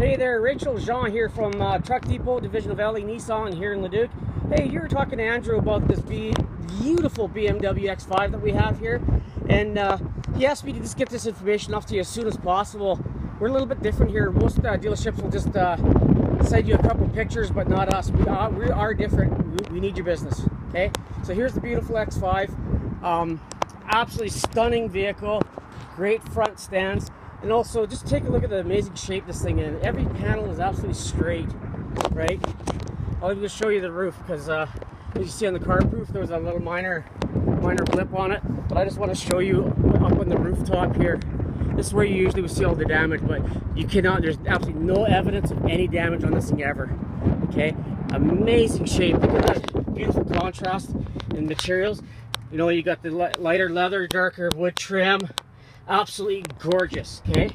Hey there, Rachael Jean here from uh, Truck Depot, Division of LA Nissan here in Leduc. Hey, you were talking to Andrew about this beautiful BMW X5 that we have here, and uh, he asked me to just get this information off to you as soon as possible. We're a little bit different here. Most uh, dealerships will just uh, send you a couple pictures, but not us. We are, we are different. We, we, need your business. Okay, so here's the beautiful X5. Um, absolutely stunning vehicle. Great front stands. And also, just take a look at the amazing shape this thing in. Every panel is absolutely straight, right? I'll just show you the roof because, uh, as you see on the CarProof, there was a little minor, minor blip on it. But I just want to show you up on the rooftop here. This is where you usually would see all the damage, but you cannot. There's absolutely no evidence of any damage on this thing ever. Okay, amazing shape. Look at that beautiful contrast in materials. You know, you got the lighter leather, darker wood trim absolutely gorgeous, okay?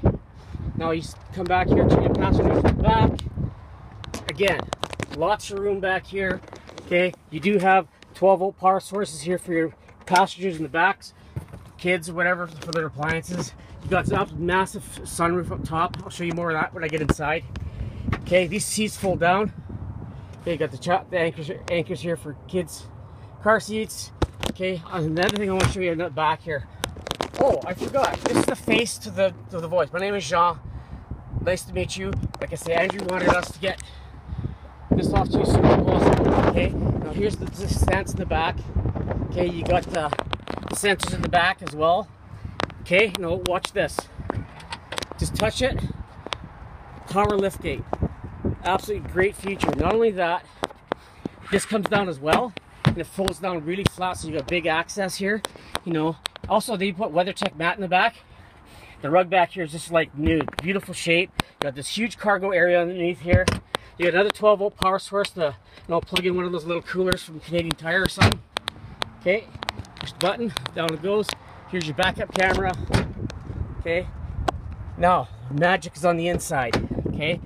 Now you come back here to your passenger back. Again, lots of room back here, okay? You do have 12 volt power sources here for your passengers in the backs, kids, whatever, for their appliances. You got a massive sunroof up top. I'll show you more of that when I get inside. Okay, these seats fold down. Okay, you got the, the anchors, anchors here for kids' car seats. Okay, another thing I want to show you in the back here. Oh, I forgot. This is the face to the to the voice. My name is Jean. Nice to meet you. Like I said, Andrew wanted us to get this off to you soon as. Okay. Now here's the, the stance in the back. Okay, you got the, the sensors in the back as well. Okay. Now watch this. Just touch it. Power lift gate. Absolutely great feature. Not only that, this comes down as well, and it folds down really flat, so you got big access here. You know, also, they put WeatherTech mat in the back. The rug back here is just like new, beautiful shape. You got this huge cargo area underneath here. You got another 12 volt power source to you know, plug in one of those little coolers from Canadian Tire or something. Okay, push the button, down it goes. Here's your backup camera. Okay, now magic is on the inside. Okay,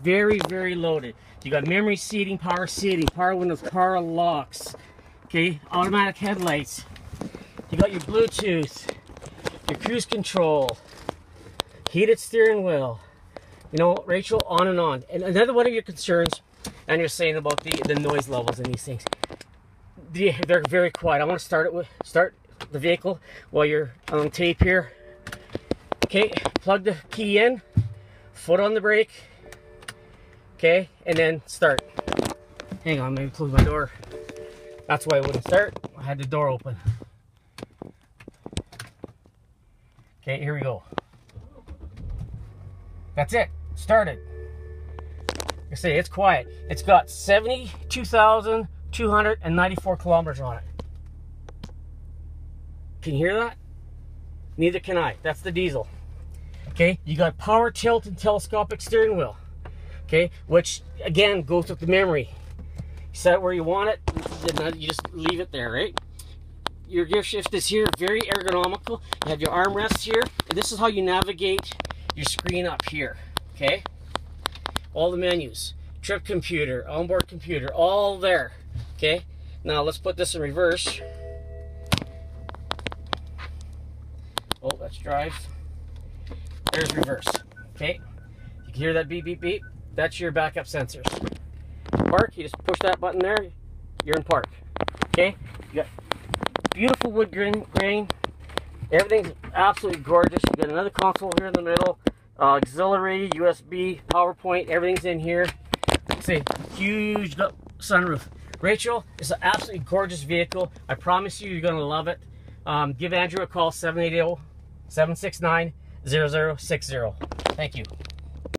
very, very loaded. You got memory seating, power seating, power windows, power locks. Okay, automatic headlights. You got your Bluetooth, your cruise control, heated steering wheel. You know, Rachael, on and on. And another one of your concerns, and you're saying about the, the noise levels in these things. They're very quiet. I want to start it with start the vehicle while you're on tape here. Okay, plug the key in, foot on the brake. Okay, and then start. Hang on, maybe close my door. That's why I wouldn't start. I had the door open. Okay, here we go. That's it. Started. I say it's quiet. It's got 72,294 kilometers on it. Can you hear that? Neither can I. That's the diesel. Okay, you got power tilt and telescopic steering wheel. Okay, which again goes with the memory. You set it where you want it, you just leave it there, right? Your gear shift is here, very ergonomical. You have your armrests here, and this is how you navigate your screen up here, okay? All the menus, trip computer, onboard computer, all there, okay? Now let's put this in reverse. Oh, let's drive. There's reverse, okay? You can hear that beep, beep, beep. That's your backup sensors. Park, you just push that button there, you're in park, okay? You beautiful wood grain. grain. Everything's absolutely gorgeous. You got another console here in the middle. Uh, auxiliary, USB, PowerPoint, everything's in here. It's a huge sunroof. Rachael, it's an absolutely gorgeous vehicle. I promise you, you're going to love it. Um, give Andrew a call, 780 769 0060. Thank you.